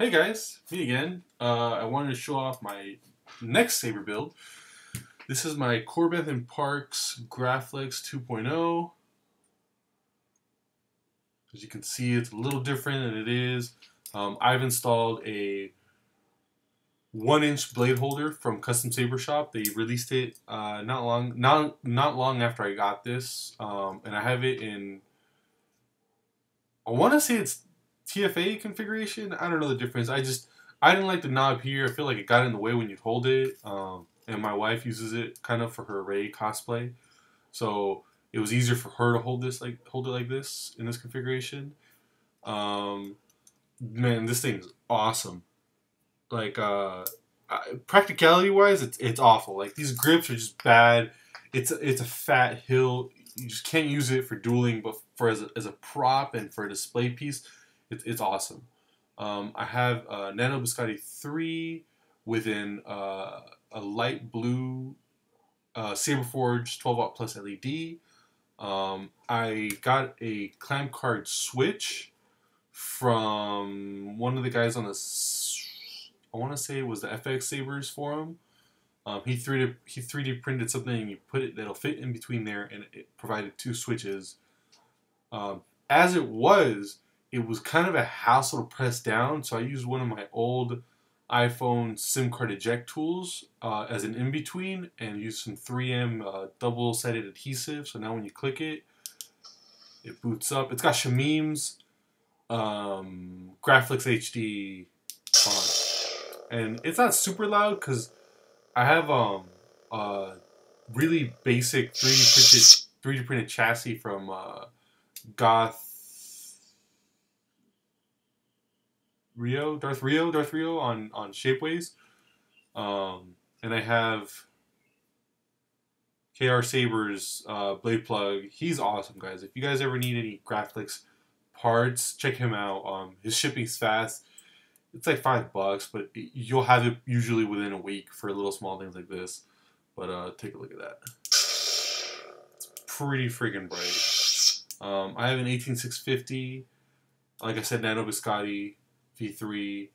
Hey guys, me again. Uh, I wanted to show off my next saber build. This is my Korbanth and Parks Graflex 2.0. As you can see, it's a little different than it is. Um, I've installed a one inch blade holder from Custom Saber Shop. They released it uh, not long not not long after I got this, um, and I have it in. I want to say it's TFA configuration. I don't know the difference. I just I didn't like the knob here. I feel like it got in the way when you hold it. Um, and my wife uses it kind of for her Rey cosplay, so it was easier for her to hold this like hold it like this in this configuration. Um, man, this thing is awesome. Like uh, practicality wise, it's it's awful. Like these grips are just bad. It's a, it's a fat hill. You just can't use it for dueling, but for as a, as a prop and for a display piece, it's, it's awesome. Um, I have a Nano Biscotti 3 within uh, a light blue uh, Saberforge 12 watt plus LED. Um, I got a clamp card switch from one of the guys on the, I want to say it was the FX Sabers forum. Um, he 3D he 3D printed something you put it that'll fit in between there and it provided two switches. Um, as it was, it was kind of a hassle to press down, so I used one of my old iPhone SIM card eject tools uh, as an in-between and used some 3M uh, double-sided adhesive. So now when you click it, it boots up. It's got Shamim's um, Graflex HD font. And it's not super loud because I have um, a really basic 3D printed, 3D printed chassis from uh, Goth Rio, Darth Ryo, Darth Ryo on on Shapeways, um, and I have KR Sabers uh, blade plug. He's awesome, guys. If you guys ever need any Graflex parts, check him out. Um, his shipping's fast. It's like five bucks, but you'll have it usually within a week for little small things like this. But uh, take a look at that. It's pretty freaking bright. Um, I have an 18650. Like I said, Nano Biscotti. V3.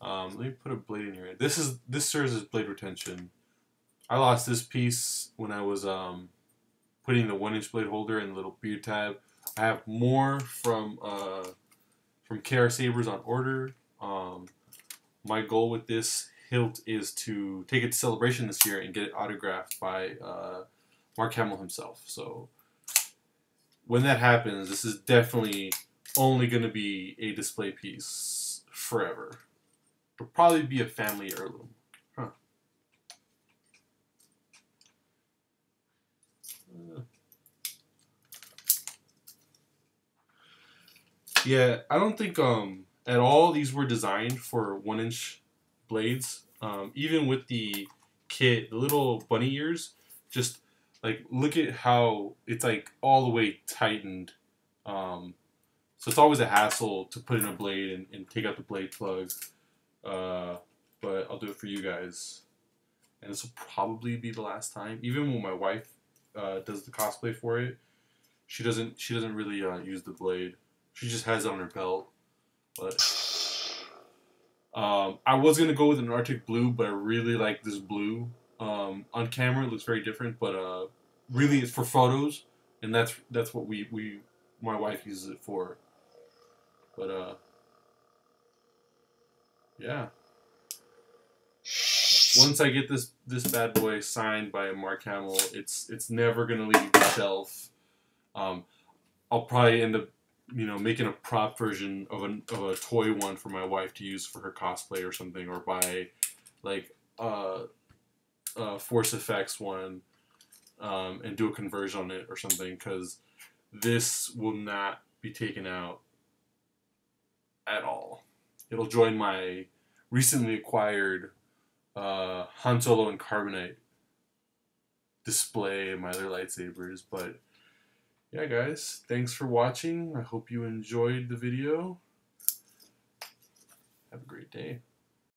Um, let me put a blade in here. This is this serves as blade retention. I lost this piece when I was um, putting the one inch blade holder in the little beard tab. I have more from uh, from KR Sabers on order. Um, my goal with this hilt is to take it to celebration this year and get it autographed by uh, Mark Hamill himself. So when that happens, this is definitely only going to be a display piece forever. It'll probably be a family heirloom. Huh. Uh. Yeah, I don't think um at all these were designed for one inch blades. Um, even with the kit, the little bunny ears, just like look at how it's like all the way tightened. Um, so it's always a hassle to put in a blade and, and take out the blade plug. Uh, but I'll do it for you guys. And this will probably be the last time. Even when my wife uh, does the cosplay for it, she doesn't she doesn't really uh, use the blade. She just has it on her belt. But um, I was gonna go with an Arctic blue, but I really like this blue. Um, on camera, it looks very different, but uh, really it's for photos, and that's that's what we we my wife uses it for. But uh, yeah. Once I get this this bad boy signed by Mark Hamill, it's it's never gonna leave the shelf. Um, I'll probably end up, you know, making a prop version of a of a toy one for my wife to use for her cosplay or something, or buy like uh, a Force FX one um, and do a conversion on it or something because this will not be taken out at all. It'll join my recently acquired uh, Han Solo and Carbonite display and my other lightsabers. But yeah, guys, thanks for watching. I hope you enjoyed the video. Have a great day.